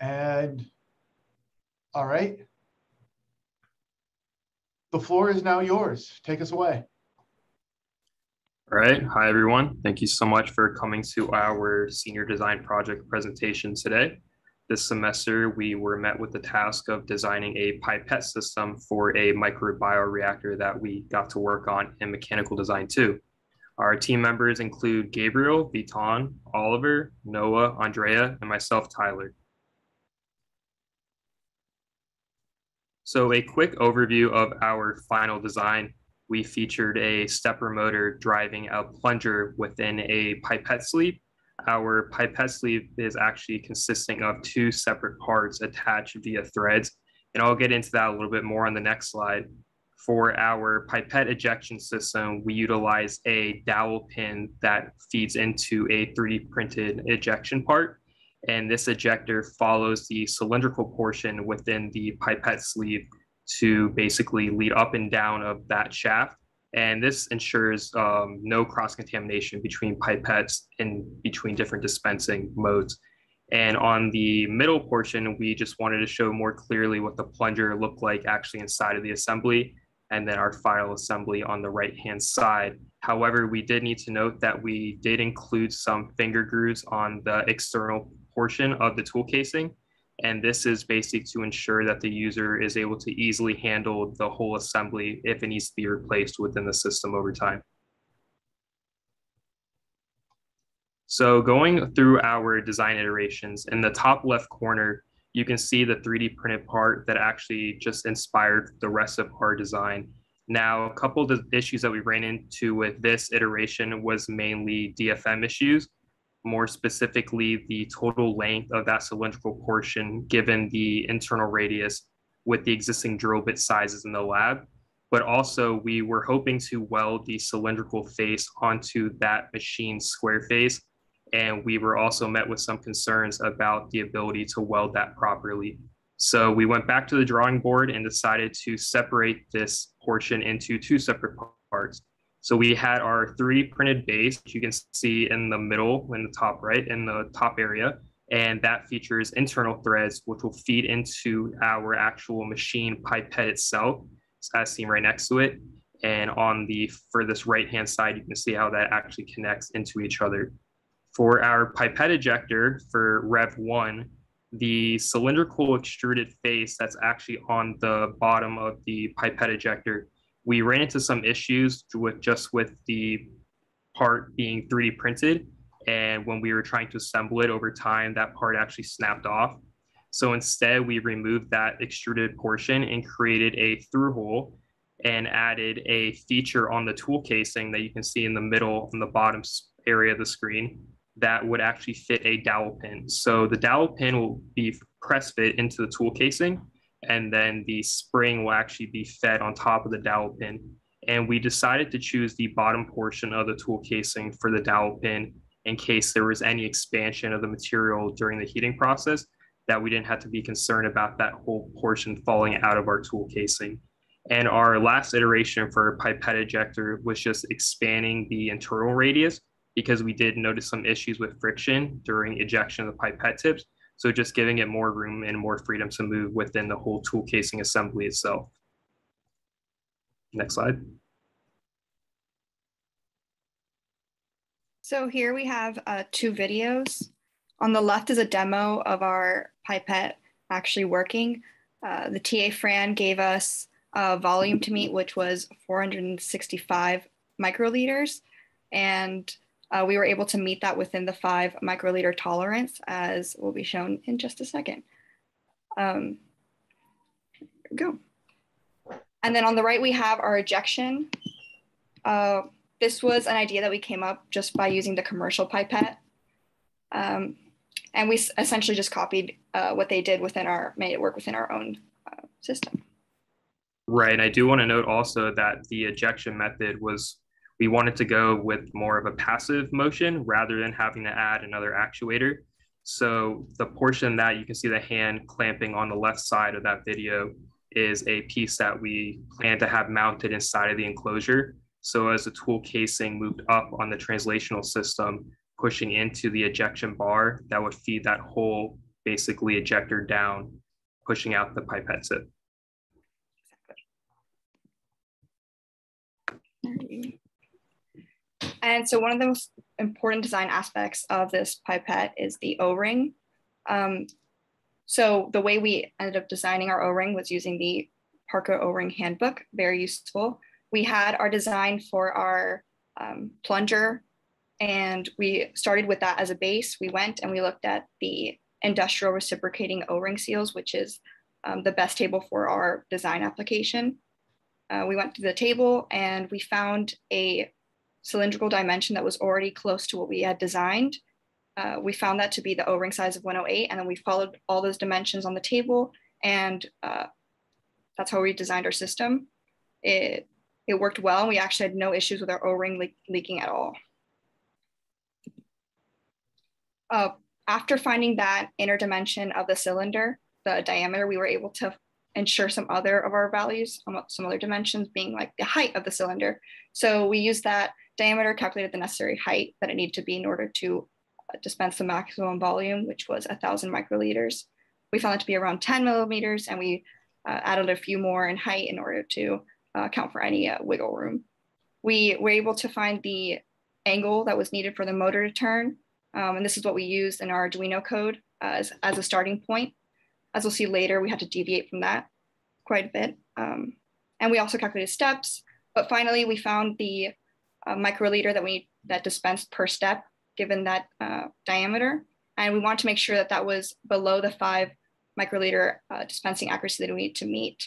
And all right. The floor is now yours. Take us away. All right. Hi, everyone. Thank you so much for coming to our senior design project presentation today. This semester, we were met with the task of designing a pipette system for a microbioreactor that we got to work on in mechanical design too. Our team members include Gabriel, Viton, Oliver, Noah, Andrea, and myself, Tyler. So a quick overview of our final design. We featured a stepper motor driving a plunger within a pipette sleeve. Our pipette sleeve is actually consisting of two separate parts attached via threads. And I'll get into that a little bit more on the next slide. For our pipette ejection system, we utilize a dowel pin that feeds into a 3D printed ejection part and this ejector follows the cylindrical portion within the pipette sleeve to basically lead up and down of that shaft. And this ensures um, no cross contamination between pipettes and between different dispensing modes. And on the middle portion, we just wanted to show more clearly what the plunger looked like actually inside of the assembly, and then our final assembly on the right hand side. However, we did need to note that we did include some finger grooves on the external portion of the tool casing. And this is basic to ensure that the user is able to easily handle the whole assembly if it needs to be replaced within the system over time. So going through our design iterations, in the top left corner, you can see the 3D printed part that actually just inspired the rest of our design. Now, a couple of the issues that we ran into with this iteration was mainly DFM issues more specifically the total length of that cylindrical portion given the internal radius with the existing drill bit sizes in the lab. But also we were hoping to weld the cylindrical face onto that machine square face. And we were also met with some concerns about the ability to weld that properly. So we went back to the drawing board and decided to separate this portion into two separate parts. So we had our 3D printed base, which you can see in the middle, in the top right, in the top area. And that features internal threads, which will feed into our actual machine pipette itself, as seen right next to it. And on the furthest right-hand side, you can see how that actually connects into each other. For our pipette ejector for Rev 1, the cylindrical extruded face that's actually on the bottom of the pipette ejector we ran into some issues with just with the part being 3D printed. And when we were trying to assemble it over time, that part actually snapped off. So instead, we removed that extruded portion and created a through hole and added a feature on the tool casing that you can see in the middle in the bottom area of the screen that would actually fit a dowel pin. So the dowel pin will be press fit into the tool casing and then the spring will actually be fed on top of the dowel pin. And we decided to choose the bottom portion of the tool casing for the dowel pin in case there was any expansion of the material during the heating process that we didn't have to be concerned about that whole portion falling out of our tool casing. And our last iteration for pipette ejector was just expanding the internal radius because we did notice some issues with friction during ejection of the pipette tips. So just giving it more room and more freedom to move within the whole tool casing assembly itself. Next slide. So here we have uh, two videos. On the left is a demo of our pipette actually working. Uh, the TA Fran gave us a volume to meet, which was 465 microliters. And uh, we were able to meet that within the five microliter tolerance as will be shown in just a second. Um, go. And then on the right, we have our ejection. Uh, this was an idea that we came up just by using the commercial pipette. Um, and we essentially just copied uh, what they did within our, made it work within our own uh, system. Right. And I do want to note also that the ejection method was we wanted to go with more of a passive motion rather than having to add another actuator. So the portion that you can see the hand clamping on the left side of that video is a piece that we plan to have mounted inside of the enclosure. So as the tool casing moved up on the translational system, pushing into the ejection bar that would feed that whole basically ejector down, pushing out the pipette tip. And so one of the most important design aspects of this pipette is the O-ring. Um, so the way we ended up designing our O-ring was using the Parker O-ring handbook, very useful. We had our design for our um, plunger and we started with that as a base. We went and we looked at the industrial reciprocating O-ring seals, which is um, the best table for our design application. Uh, we went to the table and we found a cylindrical dimension that was already close to what we had designed. Uh, we found that to be the O-ring size of 108, and then we followed all those dimensions on the table, and uh, that's how we designed our system. It, it worked well, and we actually had no issues with our O-ring le leaking at all. Uh, after finding that inner dimension of the cylinder, the diameter, we were able to ensure some other of our values, some other dimensions being like the height of the cylinder. So we used that diameter, calculated the necessary height that it needed to be in order to uh, dispense the maximum volume, which was a thousand microliters. We found it to be around 10 millimeters and we uh, added a few more in height in order to uh, account for any uh, wiggle room. We were able to find the angle that was needed for the motor to turn. Um, and this is what we used in our Arduino code as, as a starting point. As we'll see later, we had to deviate from that quite a bit. Um, and we also calculated steps, but finally we found the uh, microliter that we that dispensed per step given that uh, diameter. And we want to make sure that that was below the five microliter uh, dispensing accuracy that we need to meet.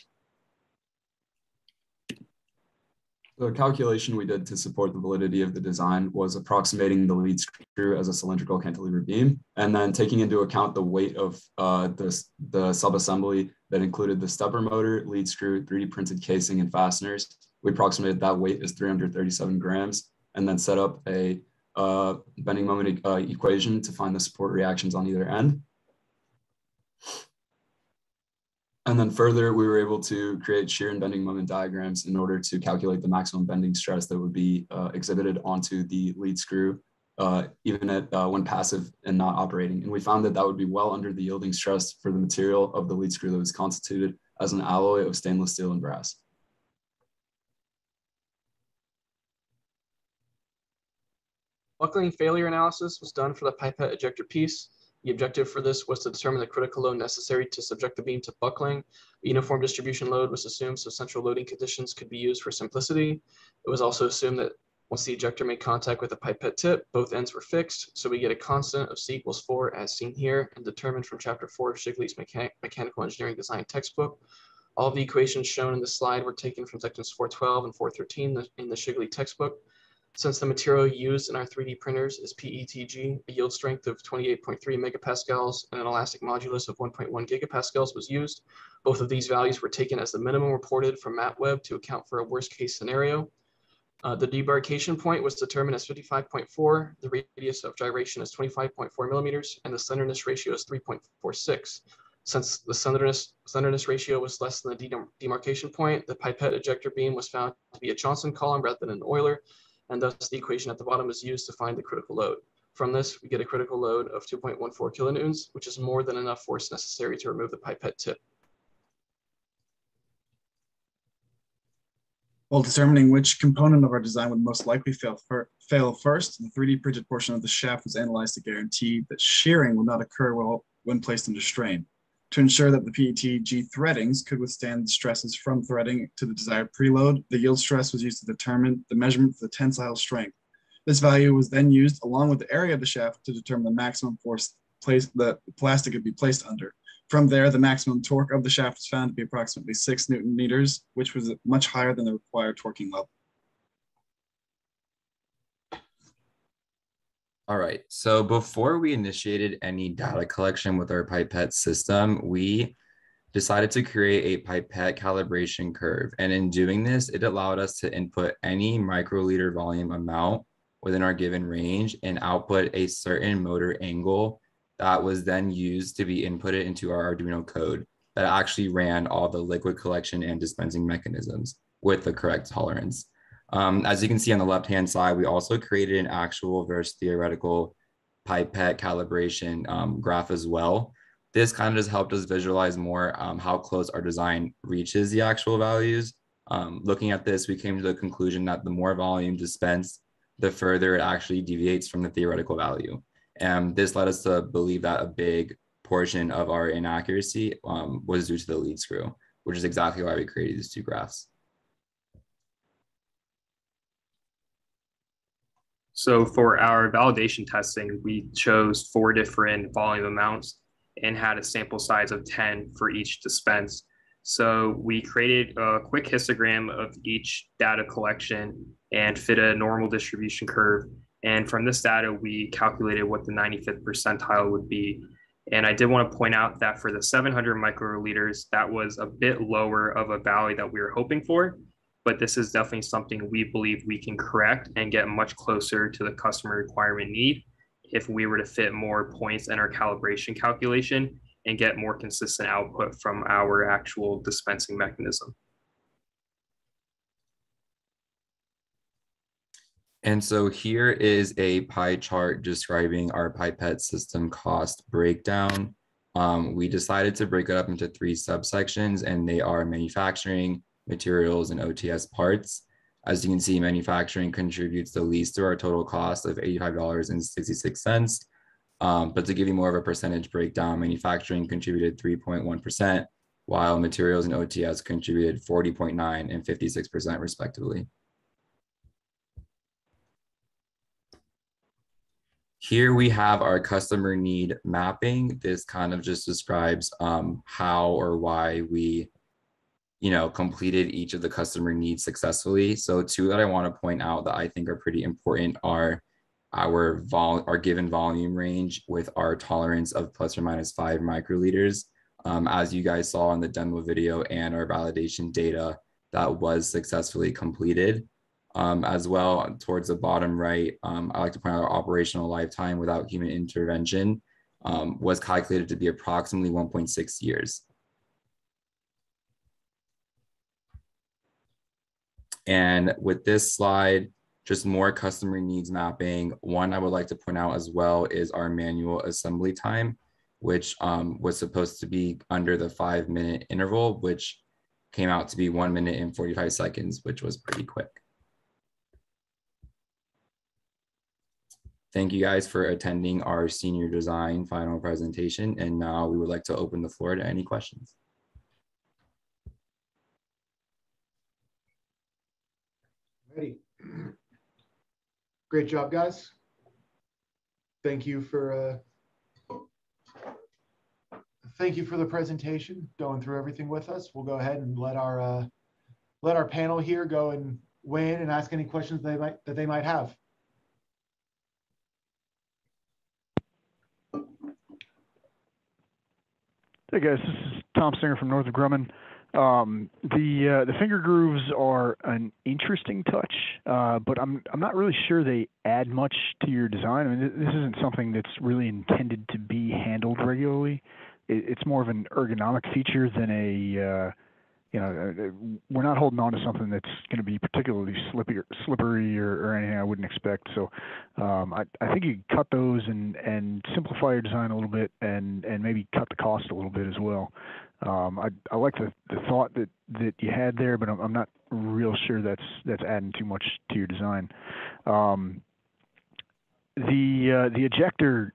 The calculation we did to support the validity of the design was approximating the lead screw as a cylindrical cantilever beam, and then taking into account the weight of uh, the, the subassembly that included the stepper motor, lead screw, 3D printed casing, and fasteners. We approximated that weight as 337 grams, and then set up a uh, bending moment uh, equation to find the support reactions on either end. And then further, we were able to create shear and bending moment diagrams in order to calculate the maximum bending stress that would be uh, exhibited onto the lead screw, uh, even at uh, when passive and not operating. And we found that that would be well under the yielding stress for the material of the lead screw that was constituted as an alloy of stainless steel and brass. Buckling failure analysis was done for the pipette ejector piece. The objective for this was to determine the critical load necessary to subject the beam to buckling. A uniform distribution load was assumed so central loading conditions could be used for simplicity. It was also assumed that once the ejector made contact with the pipette tip, both ends were fixed, so we get a constant of C equals 4 as seen here and determined from chapter 4 of Shigley's Mecha Mechanical Engineering Design textbook. All of the equations shown in this slide were taken from sections 412 and 413 in the Shigley textbook. Since the material used in our 3D printers is PETG, a yield strength of 28.3 megapascals and an elastic modulus of 1.1 gigapascals was used. Both of these values were taken as the minimum reported from MATWEB to account for a worst case scenario. Uh, the demarcation point was determined as 55.4, the radius of gyration is 25.4 millimeters, and the slenderness ratio is 3.46. Since the slenderness, slenderness ratio was less than the demarcation point, the pipette ejector beam was found to be a Johnson column rather than an Euler, and thus the equation at the bottom is used to find the critical load. From this, we get a critical load of 2.14 kilonewtons, which is more than enough force necessary to remove the pipette tip. While determining which component of our design would most likely fail, fail first, the 3D printed portion of the shaft was analyzed to guarantee that shearing will not occur while, when placed under strain to ensure that the PETG threadings could withstand the stresses from threading to the desired preload, the yield stress was used to determine the measurement for the tensile strength. This value was then used along with the area of the shaft to determine the maximum force place the plastic could be placed under. From there, the maximum torque of the shaft was found to be approximately six Newton meters, which was much higher than the required torquing level. All right. So before we initiated any data collection with our pipette system, we decided to create a pipette calibration curve. And in doing this, it allowed us to input any microliter volume amount within our given range and output a certain motor angle that was then used to be inputted into our Arduino code that actually ran all the liquid collection and dispensing mechanisms with the correct tolerance. Um, as you can see on the left-hand side, we also created an actual versus theoretical pipette calibration um, graph as well. this kind of just helped us visualize more um, how close our design reaches the actual values. Um, looking at this, we came to the conclusion that the more volume dispensed, the further it actually deviates from the theoretical value. And this led us to believe that a big portion of our inaccuracy um, was due to the lead screw, which is exactly why we created these two graphs. So for our validation testing, we chose four different volume amounts and had a sample size of 10 for each dispense. So we created a quick histogram of each data collection and fit a normal distribution curve. And from this data, we calculated what the 95th percentile would be. And I did want to point out that for the 700 microliters, that was a bit lower of a value that we were hoping for. But this is definitely something we believe we can correct and get much closer to the customer requirement need if we were to fit more points in our calibration calculation and get more consistent output from our actual dispensing mechanism. And so here is a pie chart describing our pipette system cost breakdown. Um, we decided to break it up into three subsections and they are manufacturing, materials, and OTS parts. As you can see, manufacturing contributes the least to our total cost of $85.66. Um, but to give you more of a percentage breakdown, manufacturing contributed 3.1%, while materials and OTS contributed 40.9 and 56% respectively. Here we have our customer need mapping. This kind of just describes um, how or why we you know, completed each of the customer needs successfully. So two that I want to point out that I think are pretty important are our vol our given volume range with our tolerance of plus or minus five microliters. Um, as you guys saw in the demo video and our validation data that was successfully completed. Um, as well, towards the bottom right, um, I like to point out our operational lifetime without human intervention um, was calculated to be approximately 1.6 years. And with this slide, just more customer needs mapping. One I would like to point out as well is our manual assembly time, which um, was supposed to be under the five minute interval, which came out to be one minute and 45 seconds, which was pretty quick. Thank you guys for attending our senior design final presentation. And now we would like to open the floor to any questions. Ready. Great job, guys. Thank you for uh, thank you for the presentation, going through everything with us. We'll go ahead and let our uh, let our panel here go and weigh in and ask any questions they might that they might have. Hey guys, this is Tom Singer from Northrop Grumman. Um, the uh, the finger grooves are an interesting touch, uh, but I'm I'm not really sure they add much to your design. I mean, this isn't something that's really intended to be handled regularly. It, it's more of an ergonomic feature than a uh, you know uh, we're not holding on to something that's going to be particularly slippery, slippery or, or anything I wouldn't expect. So um, I, I think you cut those and and simplify your design a little bit and and maybe cut the cost a little bit as well. Um, I, I like the, the thought that, that you had there, but I'm, I'm not real sure that's that's adding too much to your design. Um, the uh, the ejector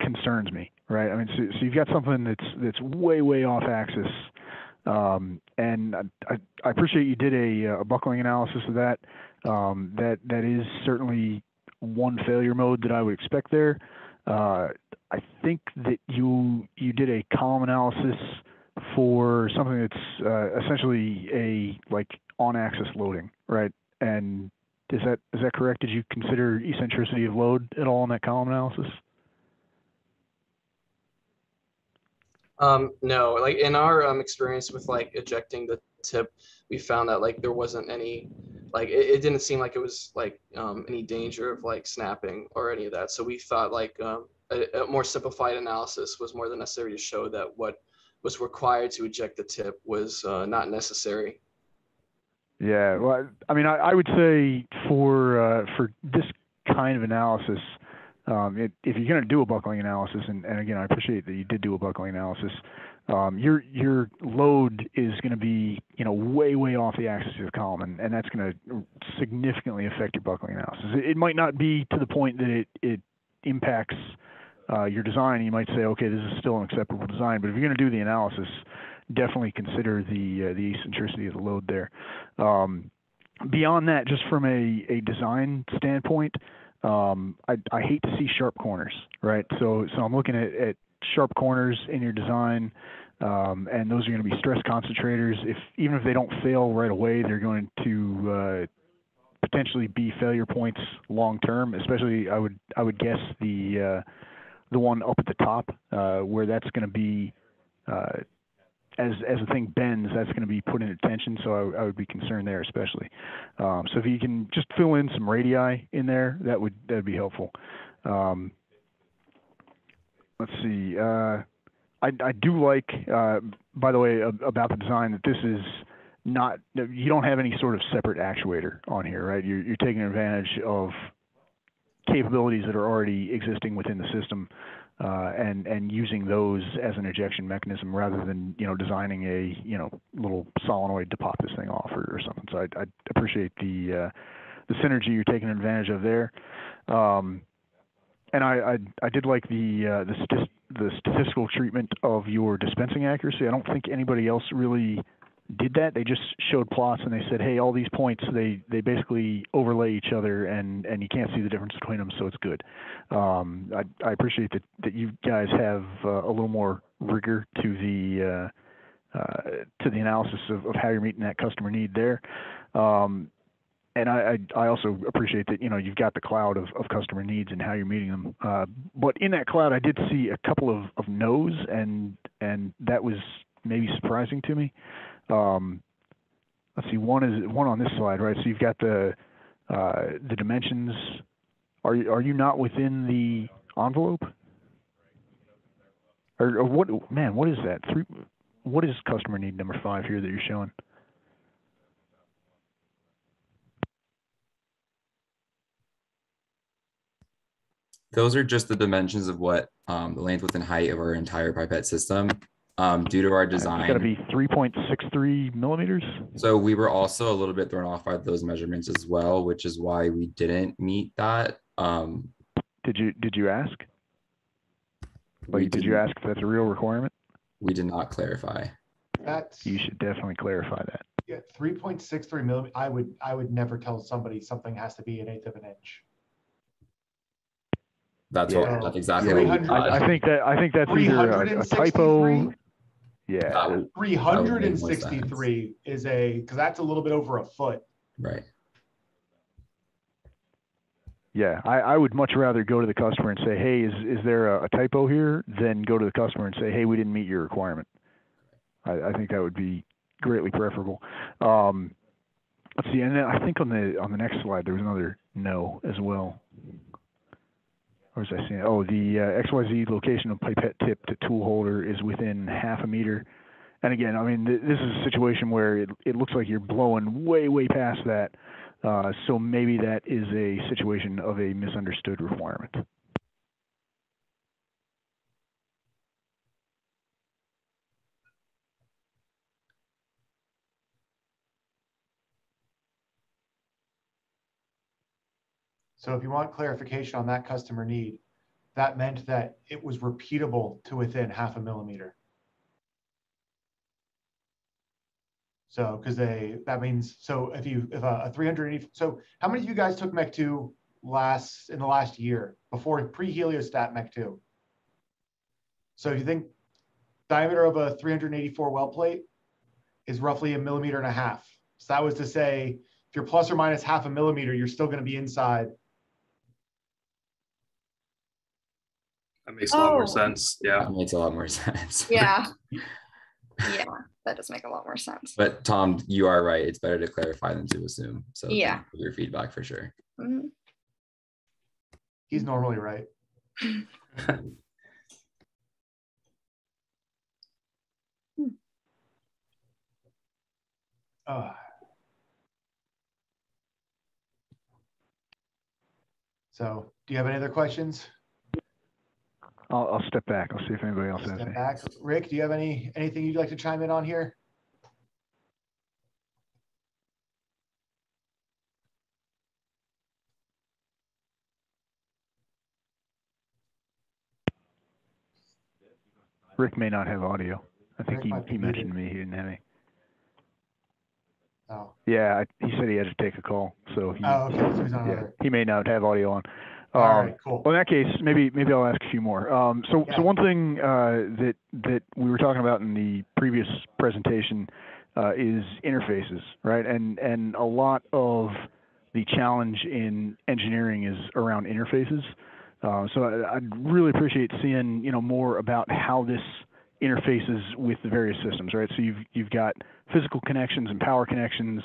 concerns me, right? I mean, so, so you've got something that's that's way way off axis, um, and I, I appreciate you did a, a buckling analysis of that. Um, that that is certainly one failure mode that I would expect there. Uh, I think that you you did a column analysis for something that's uh, essentially a like on-axis loading, right? And is that is that correct? Did you consider eccentricity of load at all in that column analysis? Um, no, like in our um, experience with like ejecting the tip, we found that like there wasn't any, like it, it didn't seem like it was like um, any danger of like snapping or any of that. So we thought like um, a, a more simplified analysis was more than necessary to show that what was required to eject the tip was uh, not necessary. Yeah, well, I mean, I, I would say for uh, for this kind of analysis, um, it, if you're going to do a buckling analysis, and, and again, I appreciate that you did do a buckling analysis, um, your your load is going to be you know way way off the axis of the column, and, and that's going to significantly affect your buckling analysis. It, it, might not be to the point that it it impacts uh, your design. You might say, okay, this is still an acceptable design, but if you're going to do the analysis, definitely consider the uh, the eccentricity of the load there. Um, beyond that, just from a, a design standpoint, um, I, I hate to see sharp corners, right? So so I'm looking at, at sharp corners in your design. Um, and those are going to be stress concentrators. If even if they don't fail right away, they're going to uh, potentially be failure points long term. Especially, I would I would guess the uh, the one up at the top uh, where that's going to be uh, as as the thing bends, that's going to be put in tension. So I, would be concerned there, especially. Um, so if you can just fill in some radii in there, that would that would be helpful. Um, let's see. Uh, I I do like, by the way, about the design that this is not you don't have any sort of separate actuator on here, right? You're you're taking advantage of capabilities that are already existing within the system uh, and and using those as an ejection mechanism rather than you know designing a you know little solenoid to pop this thing off or, or something. So I, I appreciate the uh, the synergy you're taking advantage of there. Um, and I, I, I did like the uh, the, the statistical treatment of your dispensing accuracy. I don't think anybody else really did that. They just showed plots and they said, hey, all these points they they basically overlay each other and and you can't see the difference between them, so it's good. Um, I I appreciate that that you guys have uh, a little more rigor to the uh, uh, to the analysis of, of how you're meeting that customer need there. Um, and I, I, also appreciate that you know you've got the cloud of, of customer needs and how you're meeting them. Uh, but in that cloud, I did see a couple of, of no's, and and that was maybe surprising to me. Um, let's see, one is one on this slide, right? So you've got the uh, the dimensions. Are you, are you not within the envelope? Or, what? Man, what is that? Three. What is customer need number five here that you're showing? Those are just the dimensions of what um, the length, width, and height of our entire pipette system um, due to our design. It's going to be 3.63 millimeters. So we were also a little bit thrown off by those measurements as well, which is why we didn't meet that. Um, did you did you ask? Like, did you ask if that's a real requirement? We did not clarify. That's you should definitely clarify that. Yeah, 3.63 millimeter. I would I would never tell somebody something has to be an eighth of an inch. That's yeah. what. That's exactly. Yeah, what I, I, think that I think that's either a, a typo yeah. 363 is a, because that's a little bit over a foot. Right. Yeah, I, I would much rather go to the customer and say, hey, is, is there a, a typo here than go to the customer and say, hey, we didn't meet your requirement. I, I think that would be greatly preferable. Um, let's see, and then I think on the on the next slide there was another no as well. Or was I saying? Oh, the uh, XYZ location of pipette tip to tool holder is within half a meter. And again, I mean, th- this is a situation where it, it looks like you're blowing way, way past that. Uh, so maybe that is a situation of a misunderstood requirement. So if you want clarification on that customer need, that meant that it was repeatable to within half a millimeter. So, because they, that means, so if you, if a, a 380, so how many of you guys took MEC 2 last, in the last year before pre-heliostat MEC 2? So if you think diameter of a 384 well plate is roughly a millimeter and a half. So that was to say, if you're plus or minus half a millimeter, you're still going to be inside That makes a lot more oh. sense. Yeah. That makes a lot more sense. Yeah. yeah, that does make a lot more sense. But Tom, you are right. It's better to clarify than to assume. So yeah, your feedback for sure. Mm-hmm. He's normally right. uh. So, do you have any other questions? I'll, I'll step back. I'll see if anybody else has Step any. back. Rick, do you have any, anything you'd like to chime in on here? Rick may not have audio. I think Rick he, he mentioned me he didn't have any. Oh, Yeah, I, he said he had to take a call, so he, oh, okay, so he's on yeah, he may not have audio on. All Um, right, cool. Well, in that case, maybe maybe I'll ask a few more. Um, so Yeah. so one thing uh, that that we were talking about in the previous presentation uh, is interfaces, right? And and a lot of the challenge in engineering is around interfaces. Uh, so I, I'd really appreciate seeing you know more about how this interfaces with the various systems, right? So you've you've got physical connections and power connections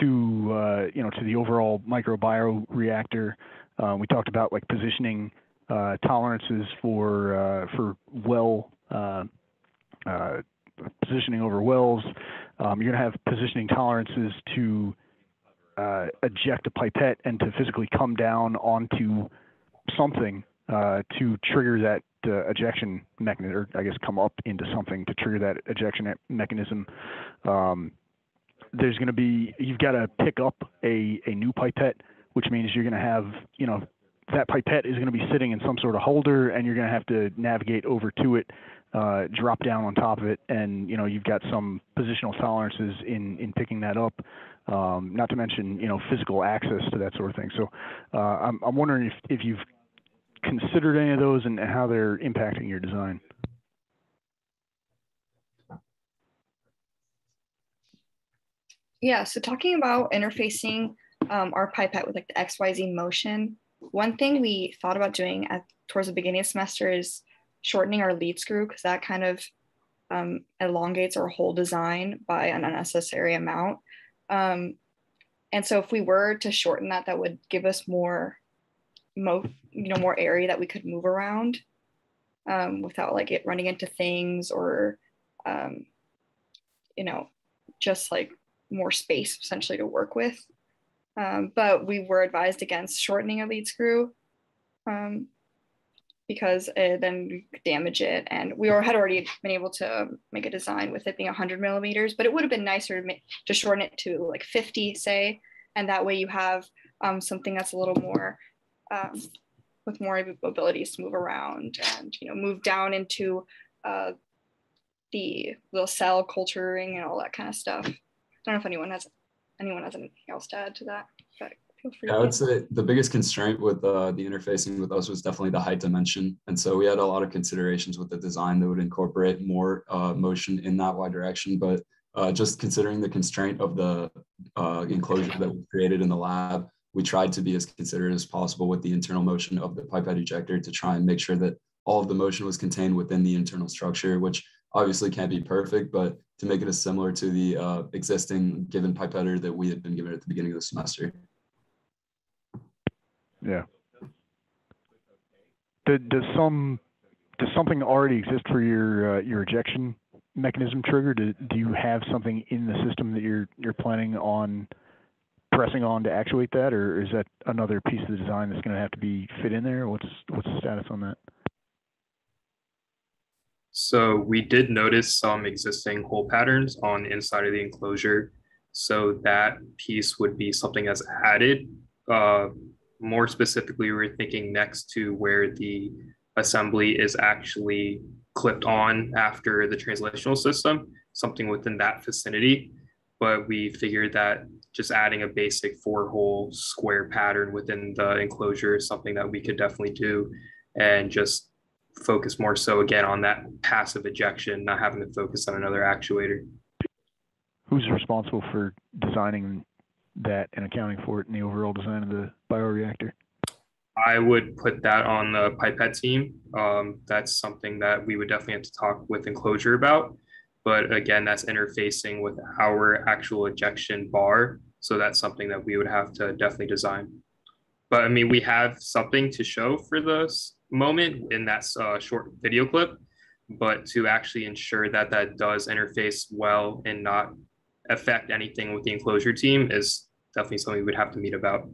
to uh, you know to the overall microbioreactor. Uh, we talked about like positioning uh, tolerances for uh, for well uh, positioning over wells. Um, you're going to have positioning tolerances to uh, eject a pipette and to physically come down onto something uh, to trigger that uh, ejection mechanism, or I guess come up into something to trigger that ejection mechanism. Um, there's going to be you've got to pick up a, a new pipette, which means you're going to have you know that pipette is going to be sitting in some sort of holder, and you're going to have to navigate over to it, uh, drop down on top of it, and you know you've got some positional tolerances in in picking that up. Um, not to mention you know physical access to that sort of thing. So uh, I'm I'm wondering if if you've considered any of those and how they're impacting your design. Yeah, so talking about interfacing um, our pipette with like the XYZ motion, one thing we thought about doing at towards the beginning of semester is shortening our lead screw because that kind of um, elongates our whole design by an unnecessary amount. Um, and so if we were to shorten that, that would give us more, mo you know, more area that we could move around um, without like it running into things or, um, you know, just like more space essentially to work with. Um, but we were advised against shortening a lead screw um, because it then damage it. And we had already been able to make a design with it being 100 millimeters, but it would have been nicer to, make, to shorten it to like 50, say, and that way you have um, something that's a little more um, with more abilities to move around and you know move down into uh, the little cell culturing and all that kind of stuff. I don't know if anyone has anyone has anything else to add to that, but feel free. Yeah, I would say the biggest constraint with uh, the interfacing with us was definitely the height dimension. And so we had a lot of considerations with the design that would incorporate more uh, motion in that Y direction. But uh, just considering the constraint of the uh, enclosure that we created in the lab, we tried to be as considerate as possible with the internal motion of the pipette ejector to try and make sure that all of the motion was contained within the internal structure, which obviously can't be perfect, but to make it as similar to the uh, existing given pipetter that we had been given at the beginning of the semester. Yeah. Does, does some does something already exist for your uh, your ejection mechanism trigger? Do, do you have something in the system that you're you're planning on pressing on to actuate that, or is that another piece of the design that's going to have to be fit in there? What's what's the status on that? So we did notice some existing hole patterns on the inside of the enclosure. So that piece would be something that's added. Uh, more specifically, we are thinking next to where the assembly is actually clipped on after the translational system, something within that vicinity. But we figured that just adding a basic four hole square pattern within the enclosure is something that we could definitely do and just focus more so again on that passive ejection, not having to focus on another actuator. Who's responsible for designing that and accounting for it in the overall design of the bioreactor? I would put that on the pipette team. Um, that's something that we would definitely have to talk with enclosure about. But again, that's interfacing with our actual ejection bar. So that's something that we would have to definitely design. But I mean, we have something to show for this moment in that uh, short video clip, but to actually ensure that that does interface well and not affect anything with the enclosure team is definitely something we would have to meet about.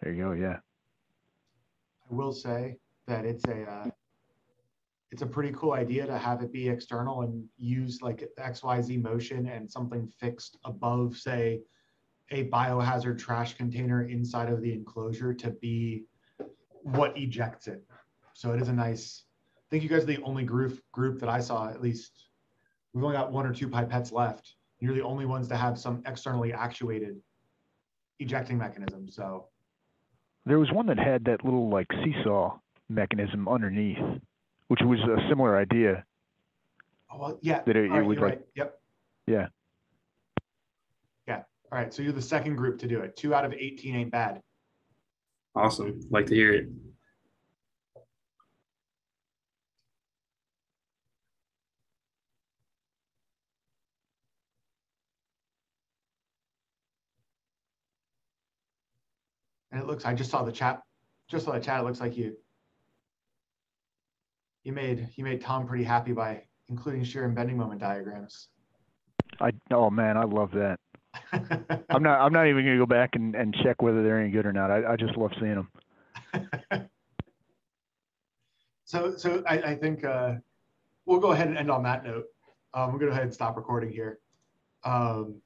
There you go. Yeah. I will say that it's a uh, it's a pretty cool idea to have it be external and use like XYZ motion and something fixed above, say, a biohazard trash container inside of the enclosure to be what ejects it. So it is a nice, I think you guys are the only group group that I saw at least. We've only got one or two pipettes left. You're the only ones to have some externally actuated ejecting mechanism. So There was one that had that little like seesaw mechanism underneath, which was a similar idea. Oh, well, yeah. That it- it right, would, like- right. Yep. Yeah. Yeah. All right. So you're the second group to do it. Two out of 18 ain't bad. Awesome. Like to hear it. And it looks, I just saw the chat, just saw the chat. It looks like you, you made, you made Tom pretty happy by including shear and bending moment diagrams. I oh man, I love that. I'm not I'm not even gonna go back and, and check whether they're any good or not. I, I just love seeing them. So, so I, I think uh, we'll go ahead and end on that note. Um, we're going to go ahead and stop recording here. Um,